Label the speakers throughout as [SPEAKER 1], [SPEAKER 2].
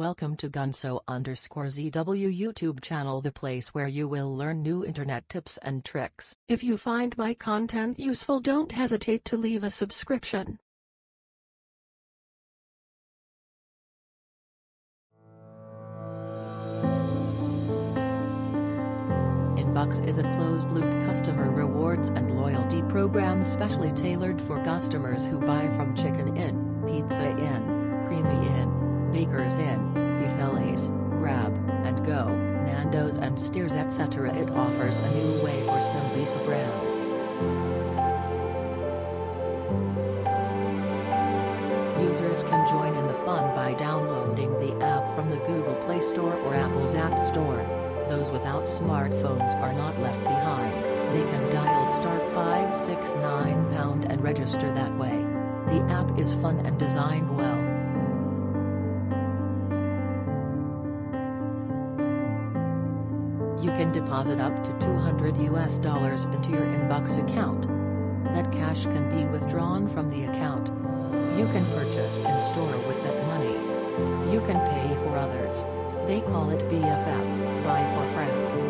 [SPEAKER 1] Welcome to Gunso underscore ZW YouTube channel the place where you will learn new internet tips and tricks. If you find my content useful don't hesitate to leave a subscription. InnBucks is a closed-loop customer rewards and loyalty program specially tailored for customers who buy from Chicken Inn, Pizza Inn, Creamy Inn, Baker's Inn, Grab, and Go, Nando's and Steers etc. It offers a new way for Simbisa brands. Users can join in the fun by downloading the app from the Google Play Store or Apple's App Store. Those without smartphones are not left behind, they can dial star 569 pound and register that way. The app is fun and designed well. You can deposit up to 200 US dollars into your InnBucks account. That cash can be withdrawn from the account. You can purchase and store with that money. You can pay for others. They call it BFF, buy for friend.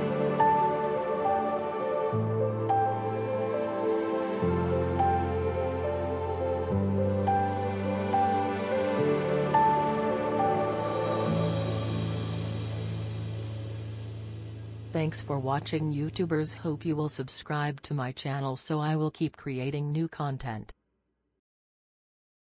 [SPEAKER 1] Thanks for watching YouTubers hope you will subscribe to my channel so I will keep creating new content.